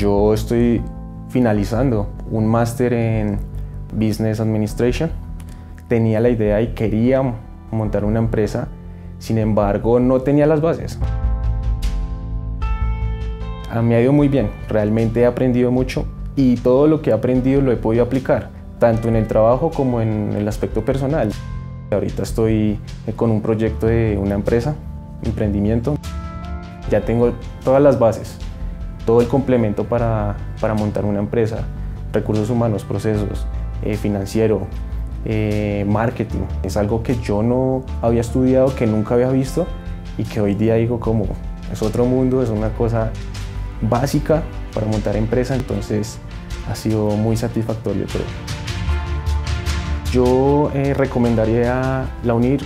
Yo estoy finalizando un máster en Business Administration. Tenía la idea y quería montar una empresa, sin embargo no tenía las bases. A mí ha ido muy bien, realmente he aprendido mucho y todo lo que he aprendido lo he podido aplicar, tanto en el trabajo como en el aspecto personal. Ahorita estoy con un proyecto de una empresa, emprendimiento. Ya tengo todas las bases, todo el complemento para, para montar una empresa, recursos humanos, procesos, eh, financiero, eh, marketing. Es algo que yo no había estudiado, que nunca había visto y que hoy día digo como es otro mundo, es una cosa básica para montar empresa, entonces ha sido muy satisfactorio. Yo eh, recomendaría la UNIR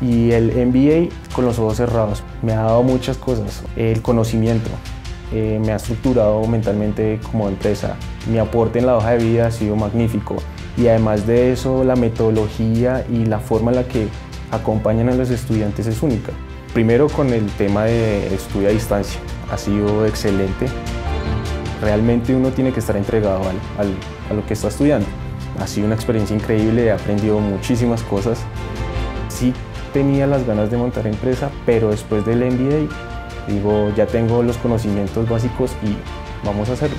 y el MBA con los ojos cerrados. Me ha dado muchas cosas, el conocimiento, eh, me ha estructurado mentalmente como empresa. Mi aporte en la hoja de vida ha sido magnífico y además de eso la metodología y la forma en la que acompañan a los estudiantes es única. Primero con el tema de estudio a distancia, ha sido excelente. Realmente uno tiene que estar entregado a lo que está estudiando. Ha sido una experiencia increíble, he aprendido muchísimas cosas. Sí tenía las ganas de montar empresa, pero después del MBA Digo, ya tengo los conocimientos básicos y vamos a hacerlo.